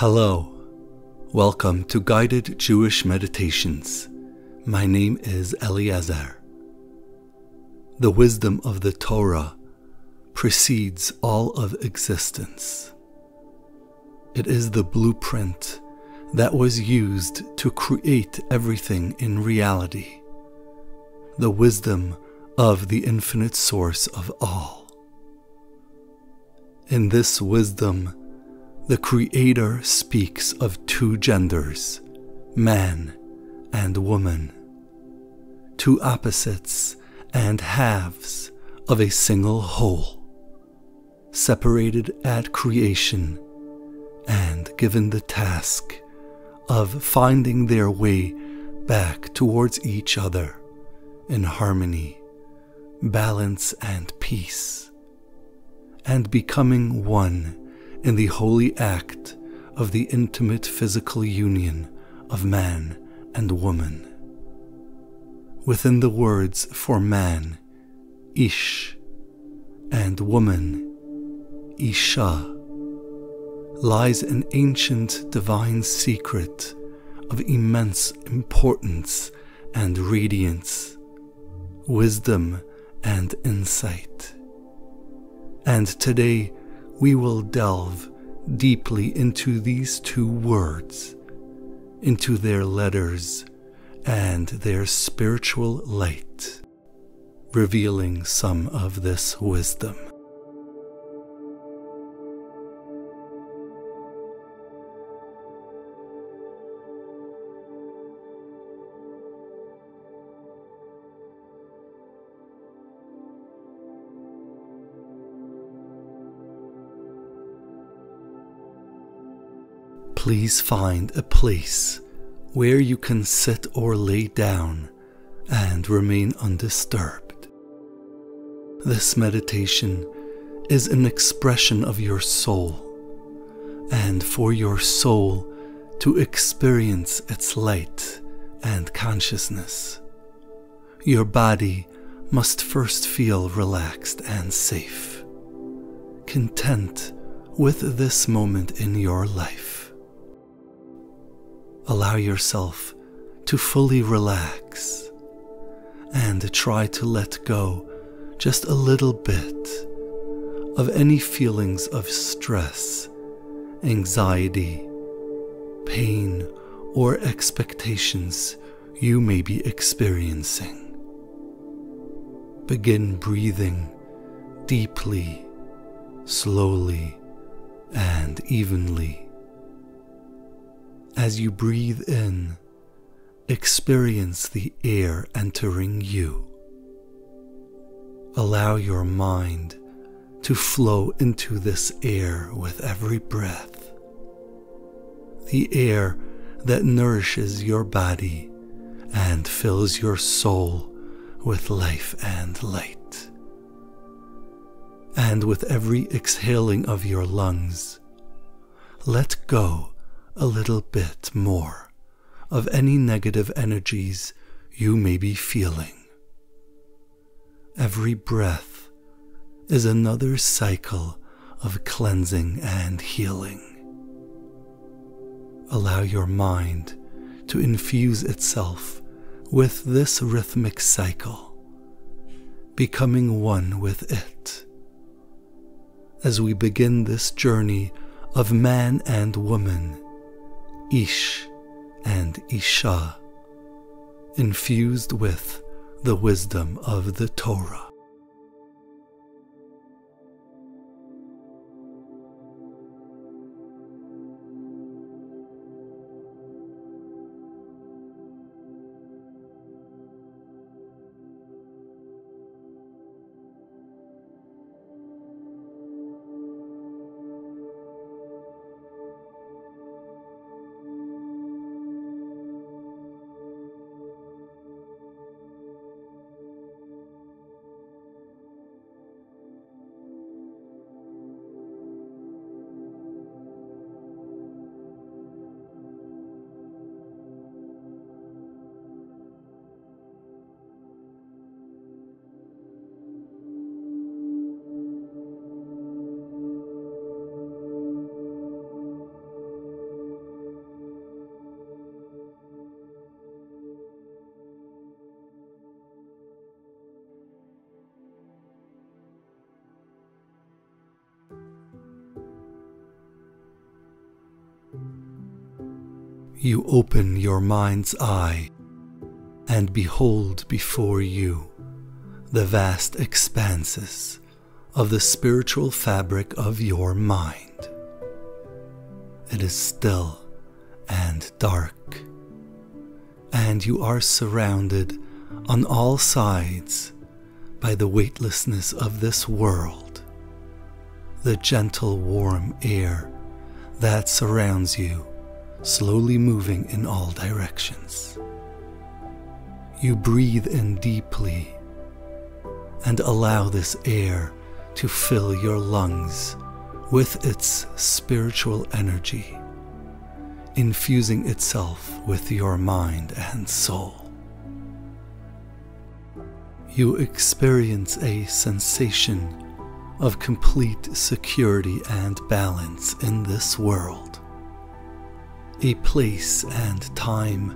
Hello. Welcome to Guided Jewish Meditations. My name is Eliezer. The wisdom of the Torah precedes all of existence. It is the blueprint that was used to create everything in reality. The wisdom of the infinite source of all. In this wisdom, the Creator speaks of two genders, man and woman, two opposites and halves of a single whole, separated at creation and given the task of finding their way back towards each other in harmony, balance, and peace, and becoming one in the holy act of the intimate physical union of man and woman. Within the words for man, Ish, and woman, Isha, lies an ancient divine secret of immense importance and radiance, wisdom and insight. And today we will delve deeply into these two words, into their letters and their spiritual light, revealing some of this wisdom. Please find a place where you can sit or lay down and remain undisturbed. This meditation is an expression of your soul, and for your soul to experience its light and consciousness, your body must first feel relaxed and safe, content with this moment in your life allow yourself to fully relax and try to let go just a little bit of any feelings of stress, anxiety, pain, or expectations you may be experiencing. Begin breathing deeply, slowly, and evenly. As you breathe in, experience the air entering you. Allow your mind to flow into this air with every breath. The air that nourishes your body and fills your soul with life and light. And with every exhaling of your lungs, let go a little bit more of any negative energies you may be feeling. Every breath is another cycle of cleansing and healing. Allow your mind to infuse itself with this rhythmic cycle, becoming one with it. As we begin this journey of man and woman Ish and Isha, infused with the wisdom of the Torah. You open your mind's eye and behold before you the vast expanses of the spiritual fabric of your mind. It is still and dark, and you are surrounded on all sides by the weightlessness of this world, the gentle, warm air that surrounds you, slowly moving in all directions. You breathe in deeply and allow this air to fill your lungs with its spiritual energy, infusing itself with your mind and soul. You experience a sensation of complete security and balance in this world, a place and time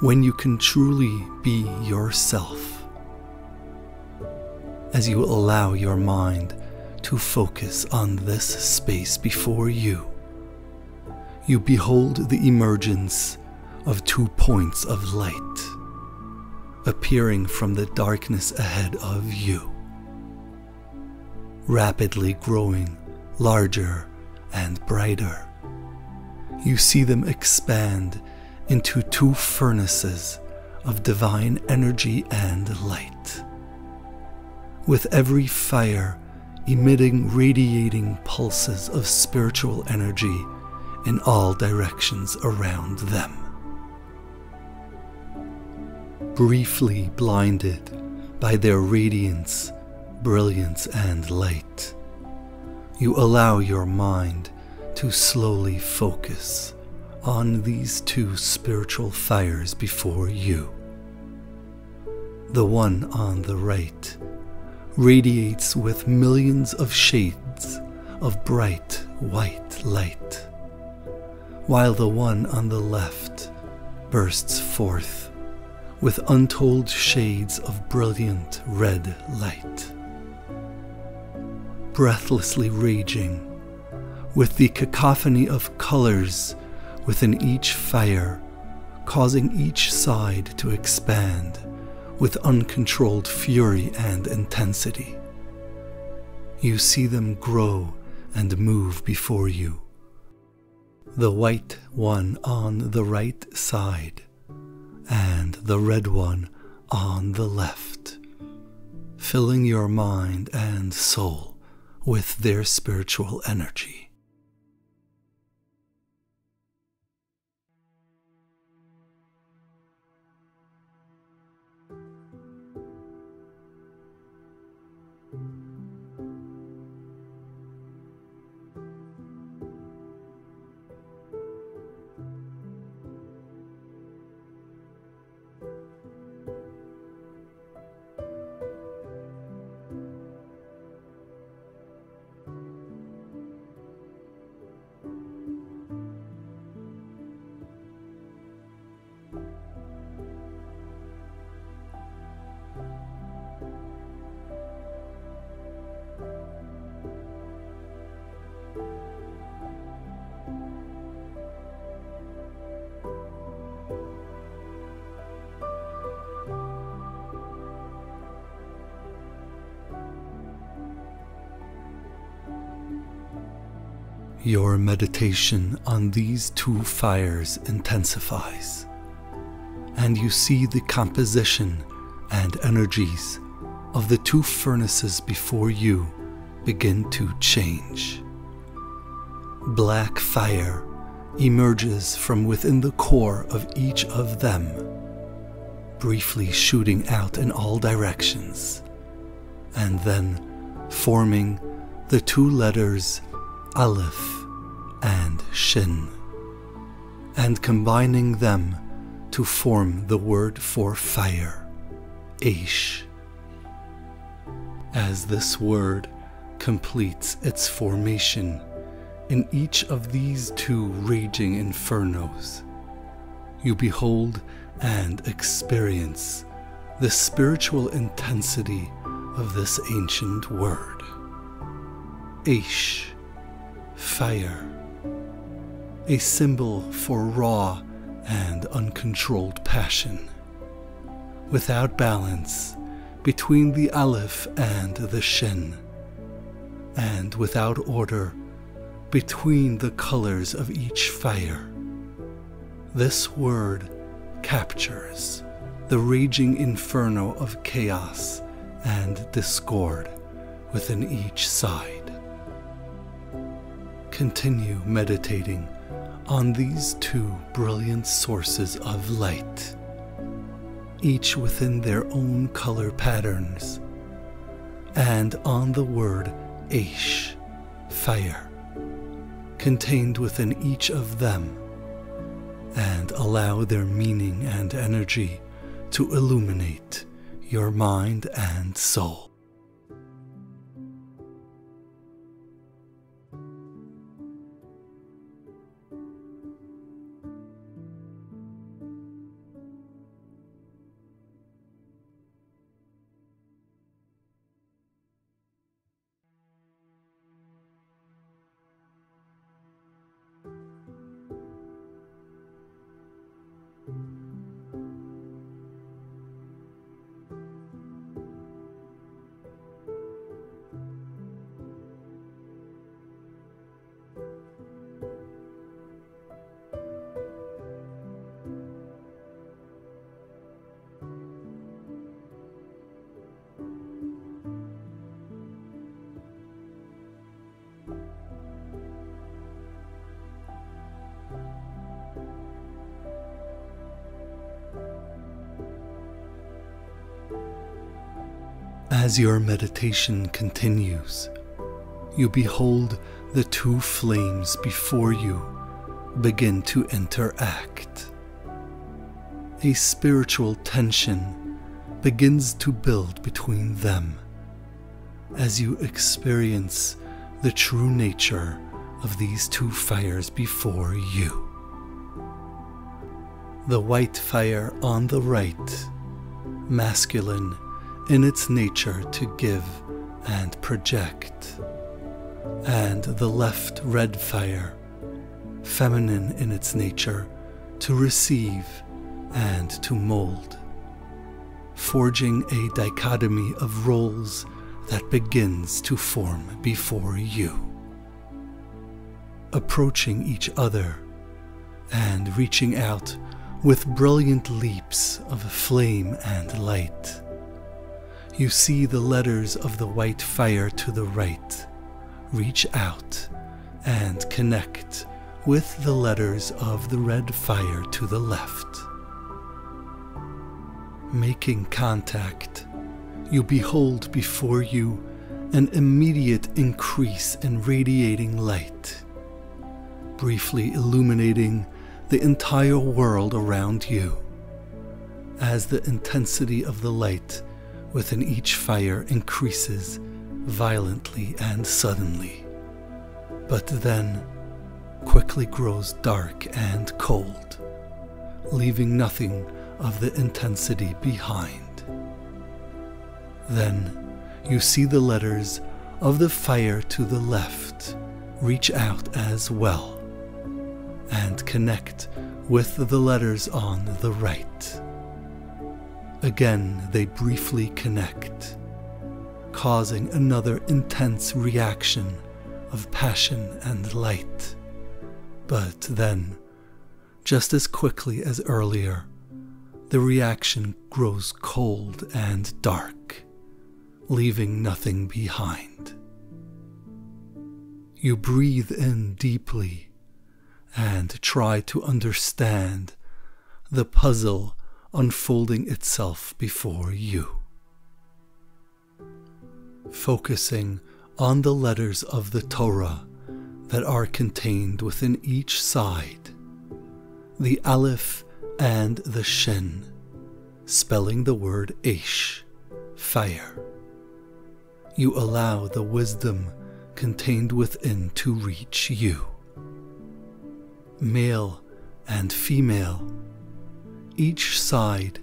when you can truly be yourself as you allow your mind to focus on this space before you. You behold the emergence of two points of light appearing from the darkness ahead of you, rapidly growing larger and brighter. You see them expand into two furnaces of divine energy and light with every fire emitting radiating pulses of spiritual energy in all directions around them. Briefly blinded by their radiance, brilliance, and light, you allow your mind to slowly focus on these two spiritual fires before you. The one on the right radiates with millions of shades of bright white light, while the one on the left bursts forth with untold shades of brilliant red light. Breathlessly raging, with the cacophony of colors within each fire, causing each side to expand with uncontrolled fury and intensity. You see them grow and move before you. The white one on the right side, and the red one on the left, filling your mind and soul with their spiritual energy. Your meditation on these two fires intensifies, and you see the composition and energies of the two furnaces before you begin to change. Black fire emerges from within the core of each of them, briefly shooting out in all directions, and then forming the two letters Aleph and Shin, and combining them to form the word for fire, Aish. As this word completes its formation in each of these two raging infernos, you behold and experience the spiritual intensity of this ancient word. Aish, fire a symbol for raw and uncontrolled passion. Without balance between the Aleph and the Shin, and without order between the colors of each fire. This word captures the raging inferno of chaos and discord within each side. Continue meditating on these two brilliant sources of light, each within their own color patterns, and on the word Aish, fire, contained within each of them, and allow their meaning and energy to illuminate your mind and soul. As your meditation continues, you behold the two flames before you begin to interact. A spiritual tension begins to build between them as you experience the true nature of these two fires before you. The white fire on the right, masculine in its nature to give and project, and the left red fire, feminine in its nature to receive and to mold, forging a dichotomy of roles that begins to form before you. Approaching each other and reaching out with brilliant leaps of flame and light you see the letters of the white fire to the right. Reach out and connect with the letters of the red fire to the left. Making contact, you behold before you an immediate increase in radiating light, briefly illuminating the entire world around you as the intensity of the light within each fire increases violently and suddenly, but then quickly grows dark and cold, leaving nothing of the intensity behind. Then you see the letters of the fire to the left reach out as well and connect with the letters on the right. Again, they briefly connect, causing another intense reaction of passion and light. But then, just as quickly as earlier, the reaction grows cold and dark, leaving nothing behind. You breathe in deeply and try to understand the puzzle unfolding itself before you. Focusing on the letters of the Torah that are contained within each side, the Aleph and the Shin, spelling the word Aish, fire. You allow the wisdom contained within to reach you. Male and female each side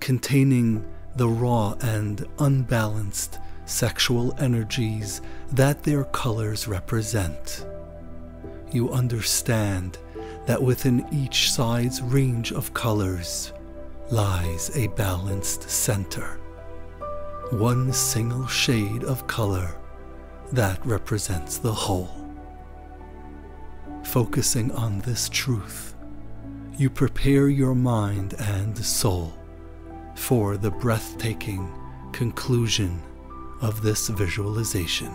containing the raw and unbalanced sexual energies that their colors represent. You understand that within each side's range of colors lies a balanced center. One single shade of color that represents the whole. Focusing on this truth, you prepare your mind and soul for the breathtaking conclusion of this visualization.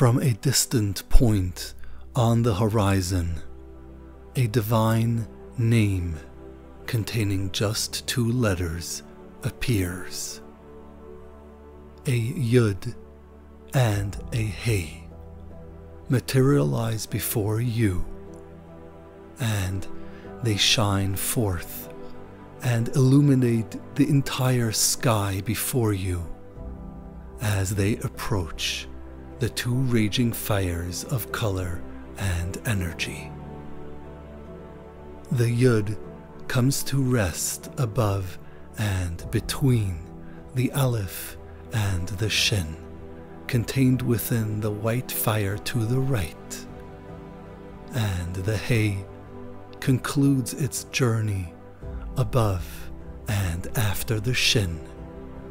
From a distant point on the horizon, a divine name containing just two letters appears. A Yud and a Hey materialize before you, and they shine forth and illuminate the entire sky before you as they approach the two raging fires of color and energy. The Yud comes to rest above and between the Aleph and the Shin, contained within the white fire to the right. And the Hay concludes its journey above and after the Shin,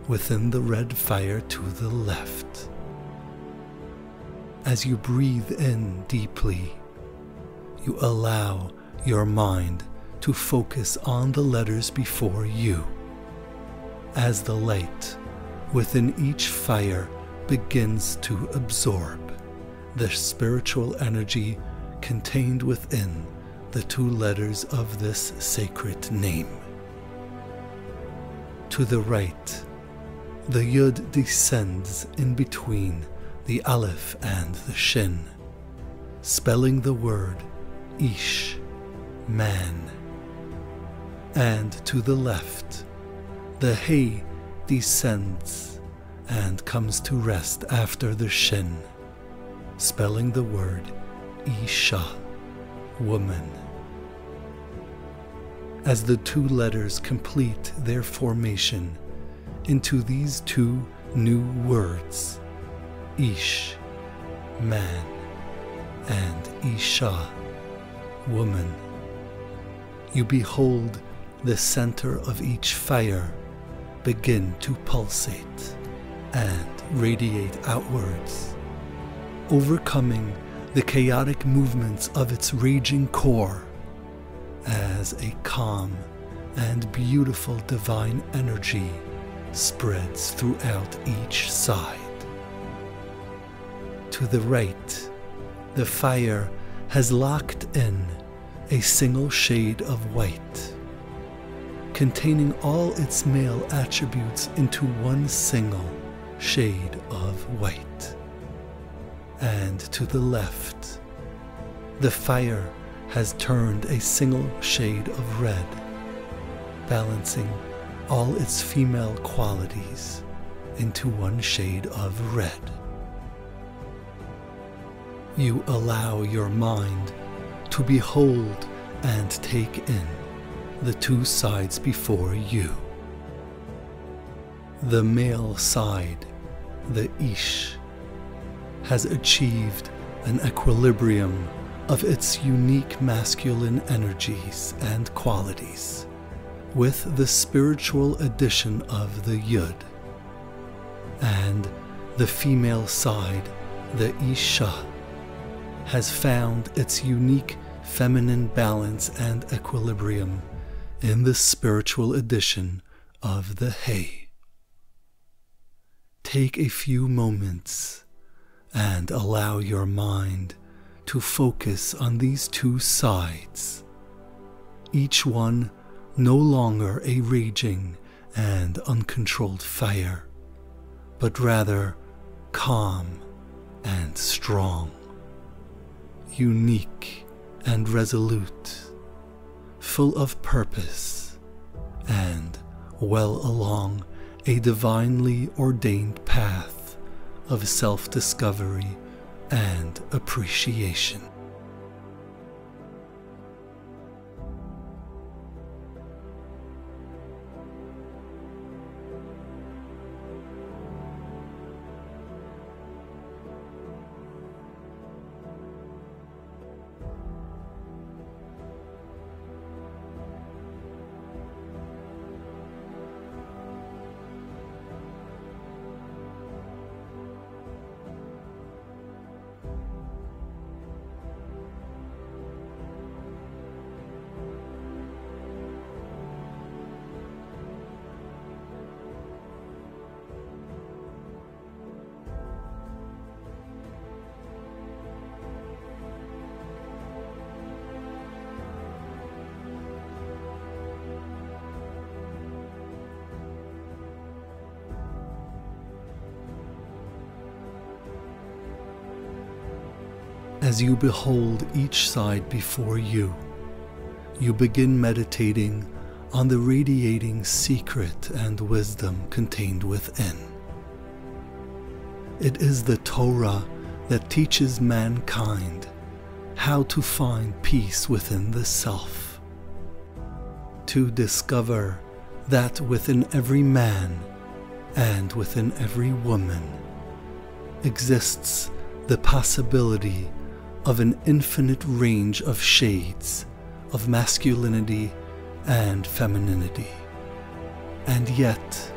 within the red fire to the left. As you breathe in deeply, you allow your mind to focus on the letters before you. As the light within each fire begins to absorb the spiritual energy contained within the two letters of this sacred name. To the right, the Yud descends in between the Aleph and the Shin, spelling the word Ish, man. And to the left, the Hey descends and comes to rest after the Shin, spelling the word Isha, woman. As the two letters complete their formation into these two new words, Ish, man, and Isha, woman. You behold the center of each fire begin to pulsate and radiate outwards, overcoming the chaotic movements of its raging core as a calm and beautiful divine energy spreads throughout each side to the right, the fire has locked in a single shade of white, containing all its male attributes into one single shade of white. And to the left, the fire has turned a single shade of red, balancing all its female qualities into one shade of red you allow your mind to behold and take in the two sides before you. The male side, the Ish, has achieved an equilibrium of its unique masculine energies and qualities, with the spiritual addition of the Yud, and the female side, the Isha, has found its unique feminine balance and equilibrium in the spiritual edition of the Hay. Take a few moments and allow your mind to focus on these two sides, each one no longer a raging and uncontrolled fire, but rather calm and strong, unique and resolute, full of purpose, and well along a divinely ordained path of self discovery and appreciation. As you behold each side before you, you begin meditating on the radiating secret and wisdom contained within. It is the Torah that teaches mankind how to find peace within the self, to discover that within every man and within every woman exists the possibility of an infinite range of shades of masculinity and femininity. And yet,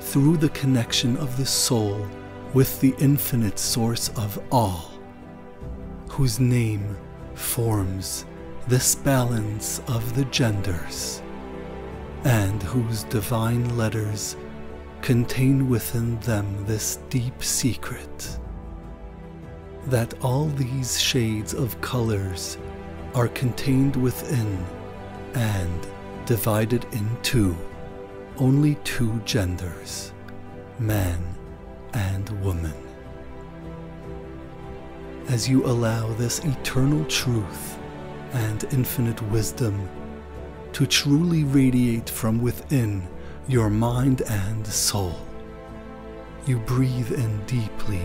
through the connection of the soul with the infinite source of all, whose name forms this balance of the genders, and whose divine letters contain within them this deep secret that all these shades of colors are contained within and divided into only two genders, man and woman. As you allow this eternal truth and infinite wisdom to truly radiate from within your mind and soul, you breathe in deeply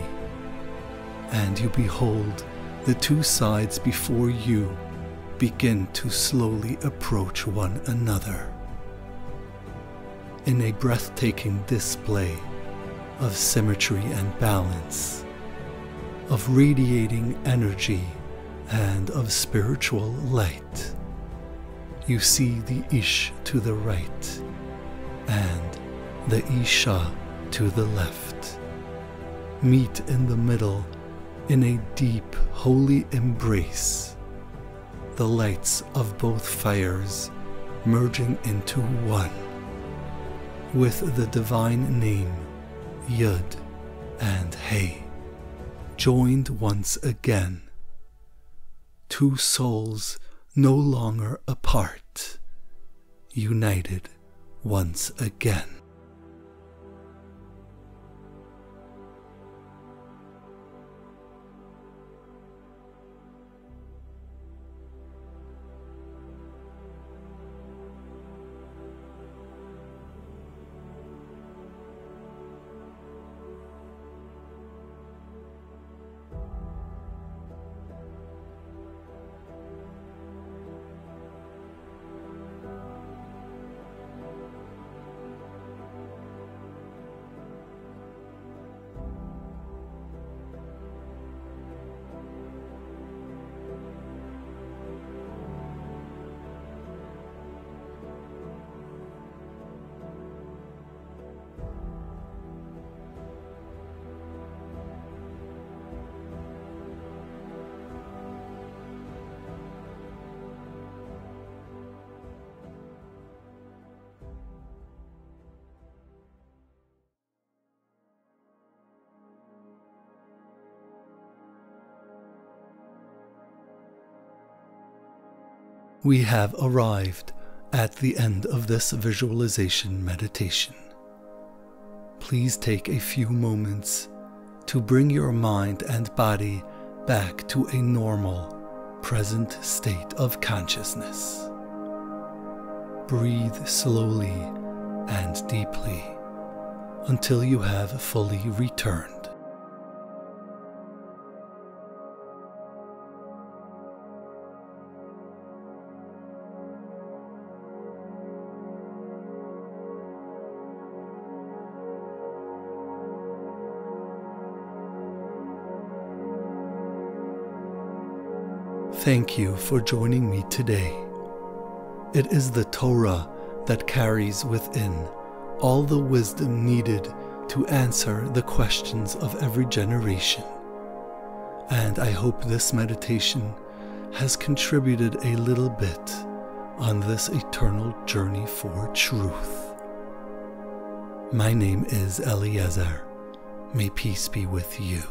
and you behold the two sides before you begin to slowly approach one another. In a breathtaking display of symmetry and balance, of radiating energy and of spiritual light, you see the Ish to the right and the Isha to the left. Meet in the middle in a deep, holy embrace, the lights of both fires merging into one, with the divine name Yud and Hey, joined once again. Two souls no longer apart, united once again. We have arrived at the end of this visualization meditation. Please take a few moments to bring your mind and body back to a normal, present state of consciousness. Breathe slowly and deeply until you have fully returned. Thank you for joining me today. It is the Torah that carries within all the wisdom needed to answer the questions of every generation. And I hope this meditation has contributed a little bit on this eternal journey for truth. My name is Eliezer. May peace be with you.